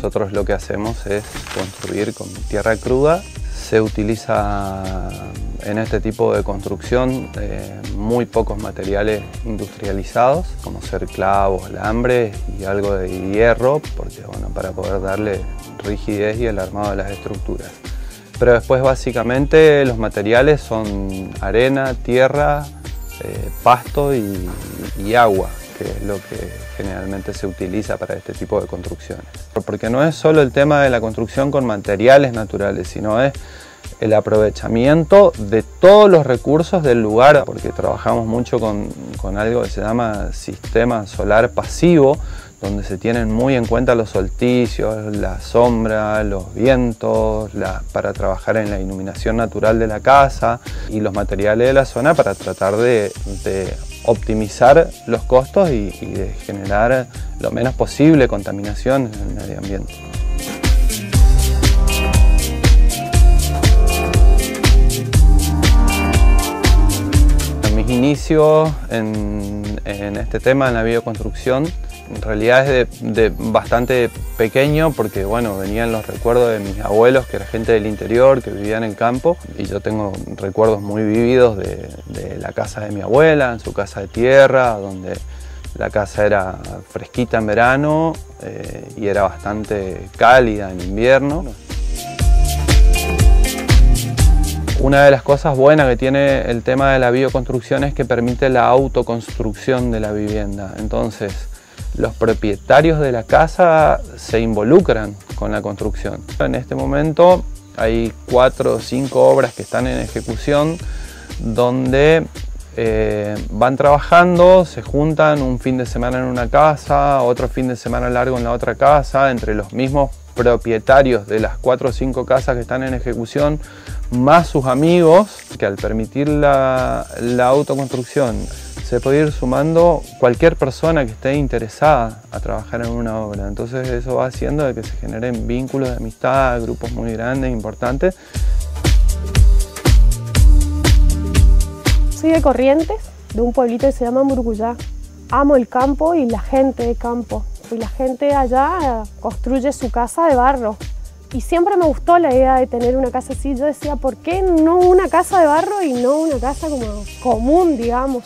Nosotros lo que hacemos es construir con tierra cruda. Se utiliza en este tipo de construcción eh, muy pocos materiales industrializados, como ser clavos, alambre y algo de hierro, porque, bueno, para poder darle rigidez y el armado de las estructuras. Pero después básicamente los materiales son arena, tierra, eh, pasto y agua que es lo que generalmente se utiliza para este tipo de construcciones. Porque no es solo el tema de la construcción con materiales naturales, sino es el aprovechamiento de todos los recursos del lugar, porque trabajamos mucho con, con algo que se llama sistema solar pasivo, donde se tienen muy en cuenta los solsticios, la sombra, los vientos, para trabajar en la iluminación natural de la casa y los materiales de la zona para tratar de, optimizar los costos y, generar lo menos posible contaminación en el medio ambiente. En mis inicios en este tema, en la bioconstrucción, en realidad es de, bastante pequeño porque bueno, venían los recuerdos de mis abuelos que era gente del interior, que vivía en el campo y yo tengo recuerdos muy vividos de, la casa de mi abuela, en su casa de tierra, donde la casa era fresquita en verano eh, y era bastante cálida en invierno. Una de las cosas buenas que tiene el tema de la bioconstrucción es que permite la autoconstrucción de la vivienda. Entonces, los propietarios de la casa se involucran con la construcción. En este momento hay cuatro o cinco obras que están en ejecución donde eh, van trabajando, se juntan un fin de semana en una casa, otro fin de semana largo en la otra casa, entre los mismos propietarios de las cuatro o cinco casas que están en ejecución, más sus amigos, que al permitir la, la autoconstrucción se puede ir sumando cualquier persona que esté interesada a trabajar en una obra. Entonces eso va haciendo de que se generen vínculos de amistad, grupos muy grandes, importantes. Soy de Corrientes, de un pueblito que se llama Murguyá. Amo el campo y la gente de campo. Y la gente allá construye su casa de barro. Y siempre me gustó la idea de tener una casa así. Yo decía, ¿por qué no una casa de barro y no una casa como común, digamos?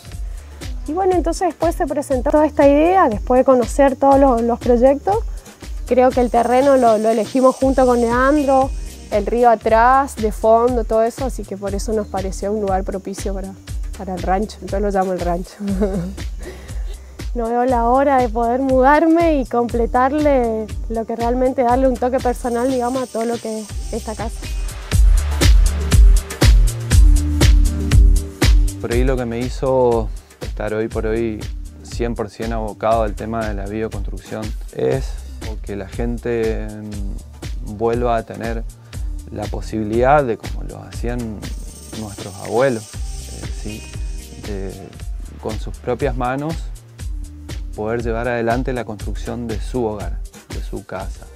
Y bueno, entonces después se presentó toda esta idea, después de conocer todos los, proyectos, creo que el terreno lo, elegimos junto con Leandro, el río atrás, de fondo, todo eso, así que por eso nos pareció un lugar propicio para, para el rancho, yo lo llamo el rancho. no veo la hora de poder mudarme y completarle lo que realmente darle un toque personal, digamos, a todo lo que es esta casa. Por ahí lo que me hizo estar hoy por hoy 100% abocado al tema de la bioconstrucción es que la gente mm, vuelva a tener la posibilidad de, como lo hacían nuestros abuelos, eh, de, con sus propias manos poder llevar adelante la construcción de su hogar, de su casa.